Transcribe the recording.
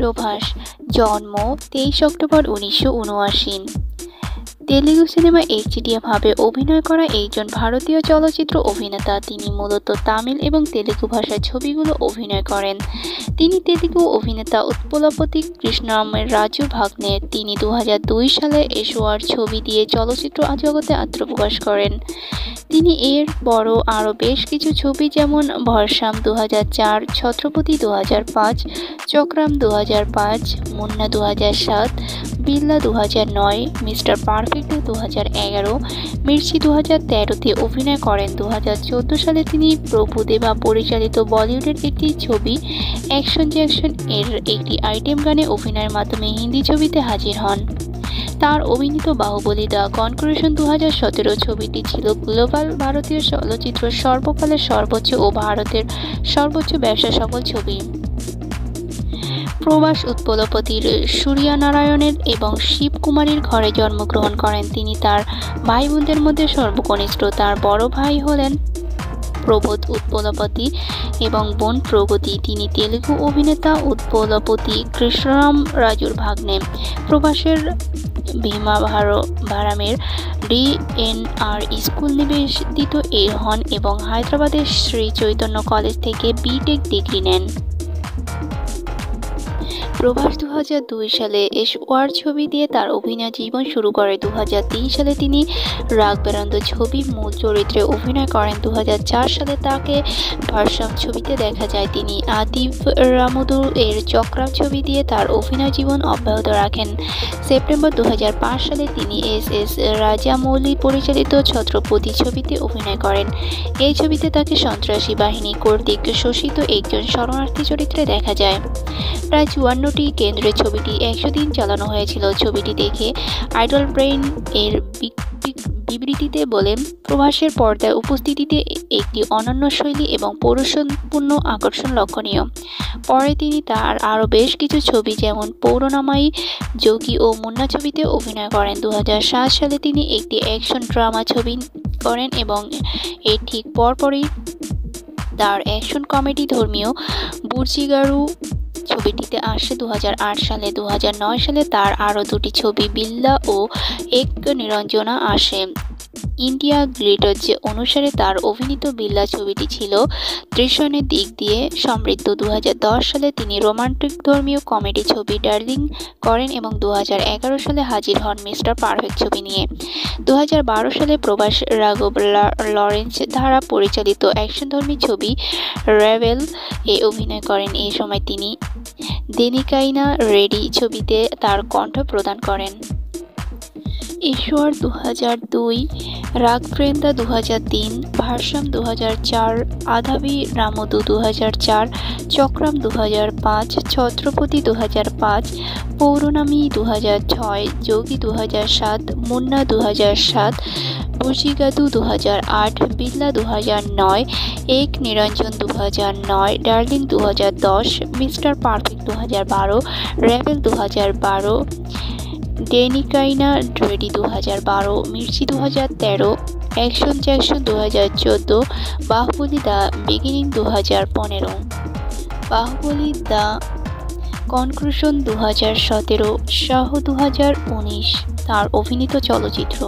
প্রভাস, জন্ম তেইশ অক্টোবর উনিশশো উনআশি। তেলুগু সিনেমা একচেটিয়াভাবে অভিনয় করা একজন ভারতীয় চলচ্চিত্র অভিনেতা। তিনি মূলত তামিল এবং তেলুগু ভাষার ছবিগুলো অভিনয় করেন। তিনি তেলুগু অভিনেতা উৎপলপতি কৃষ্ণরামের রাজু ভাগ্নে। তিনি দু হাজার দুই সালে এসোয়ার ছবি দিয়ে চলচ্চিত্র জগতে আত্মপ্রকাশ করেন। তিনি এর বড় আরও বেশ কিছু ছবি যেমন ভরসাম দু ছত্রপতি দু হাজার পাঁচ, চক্রাম দু হাজার পাঁচ, মুন্না দু বিল্লা দু মিস্টার পারফেক্ট দু মির্চি দু তেরোতে অভিনয় করেন। দু হাজার চোদ্দ সালে তিনি প্রভুদেবা পরিচালিত বলিউডের একটি ছবি অ্যাকশন জ্যাকশন এর একটি আইটেম গানে অভিনয়ের মাধ্যমে হিন্দি ছবিতে হাজির হন। তার অভিনীত বাহুবলী দ্য কনক্লুশন দু হাজার সতেরো ছবিটি ছিল গ্লোবাল ভারতীয় চলচ্চিত্র সর্বকালের সর্বোচ্চ ও ভারতের সর্বোচ্চ ব্যবসা সফল ছবি। প্রবাস উৎপলপতির সূর্যনারায়ণের এবং শিবকুমারীর ঘরে জন্মগ্রহণ করেন তিনি। তার ভাই বোনদের মধ্যে সর্বকনিষ্ঠ তার বড় ভাই হলেন প্রবোধ উৎপলপতি এবং বোন প্রগতি। তিনি তেলুগু অভিনেতা উৎপলপতি কৃষ্ণরাম রাজুর ভাগ্নে। প্রবাসের ভীমা ভার ভারামের ডিএনআর স্কুল নিবেদিত এ হন এবং হায়দ্রাবাদের শ্রী চৈতন্য কলেজ থেকে বিটেক ডিগ্রি নেন। প্রভাস দু সালে এস ওয়ার ছবি দিয়ে তার অভিনয় জীবন শুরু করে। দু হাজার তিন সালে তিনি রাগ বেরান্দ ছবি মূল চরিত্রে অভিনয় করেন। দু হাজার চার সালে তাকে ভারসাম ছবিতে দেখা যায়। তিনি আতিফ রামুদু এর চক্রাম ছবি দিয়ে তার অভিনয় জীবন অব্যাহত রাখেন। সেপ্টেম্বর দু হাজার পাঁচ সালে তিনি এস এস রাজামৌলি পরিচালিত ছত্রপতি ছবিতে অভিনয় করেন। এই ছবিতে তাকে সন্ত্রাসী বাহিনী কর্তৃক শোষিত একজন শরণার্থী চরিত্রে দেখা যায়। প্রায় চুয়ান্ন বারোটি কেন্দ্রের ছবিটি একশো দিন চালানো হয়েছিল। ছবিটি দেখে আইডল ব্রেইন এর বিবৃতিতে বলেন, প্রভাসের পর্দায় উপস্থিতিতে একটি অনন্য শৈলী এবং পৌরুষপূর্ণ আকর্ষণ লক্ষণীয়। পরে তিনি তার আরও বেশ কিছু ছবি যেমন পৌরনামাই, যোগী ও মুন্না ছবিতে অভিনয় করেন। দু হাজার সাত সালে তিনি একটি অ্যাকশন ড্রামা ছবি করেন এবং এর ঠিক পরপরই তার অ্যাকশন কমেডি ধর্মীয় বুর্জিগারু ছবিটিতে আসে দু হাজার আট সালে দু হাজার নয় সালে তার আরও দুটি ছবি বিল্লা ও এক নিরঞ্জনা আসে। ইন্ডিয়া গ্লিটার্স অনুসারে তার অভিনীত বিল্লা ছবিটি ছিল দৃশ্যনের দিক দিয়ে সমৃদ্ধ। দু হাজার দশ সালে তিনি রোমান্টিক ধর্মীয় কমেডি ছবি ডার্লিং করেন এবং দু হাজার এগারো সালে হাজির হন মিস্টার পারফেক্ট ছবি নিয়ে। দু হাজার বারো সালে প্রবাস রাঘব লরেন্স দ্বারা পরিচালিত অ্যাকশনধর্মী ছবি রেভেল এ অভিনয় করেন। এই সময় তিনি দেনিকাইনা রেডি ছবিতে তার কণ্ঠ প্রদান করেন। ঈশ্বর দু হাজার দুই, রাগপ্রেন্দা দু হাজার তিন ভারসাম দু হাজার চার, আধাবি রামদু দু হাজার চার, চক্রাম দু হাজার পাঁচ, ছত্রপতি দু হাজার পাঁচ, পৌরনামী দু হাজার ছয়, যোগী দু হাজার সাত, মুন্না দু হাজার সাত বুজিগাদু দু হাজার আট, বিল্লা দু হাজার নয়, এক নিরঞ্জন দু হাজার নয়, ডার্লিং দু হাজার দশ, মিস্টার পারফেক্ট দু হাজার বারো র্যাভেল দু হাজার বারো, ডেনিকাইনা ড্রেডি দু হাজার বারো, মির্চি দু হাজার তেরো, অ্যাকশন জ্যাকশন দু হাজার চোদ্দ, বাহুবলি দ্য বিগিনিং দু হাজার পনেরো। বাহুবলি দ্য কনক্লুশন দু হাজার সতেরো, শাহ দু হাজার উনিশ, তার অভিনীত চলচ্চিত্র।